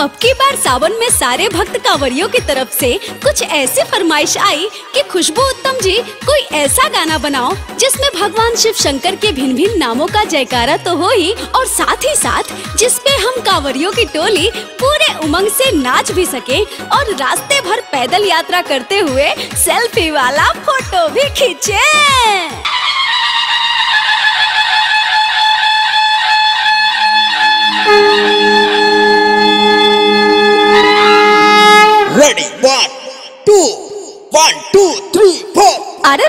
अब की बार सावन में सारे भक्त कांवरियों की तरफ़ से कुछ ऐसी फरमाइश आई कि खुशबू उत्तम जी, कोई ऐसा गाना बनाओ जिसमें भगवान शिव शंकर के भिन्न भिन्न नामों का जयकारा तो हो ही और साथ ही साथ जिसपे हम कांवरियों की टोली पूरे उमंग से नाच भी सके और रास्ते भर पैदल यात्रा करते हुए सेल्फी वाला फ़ोटो भी खींचे। One two one two three four అరే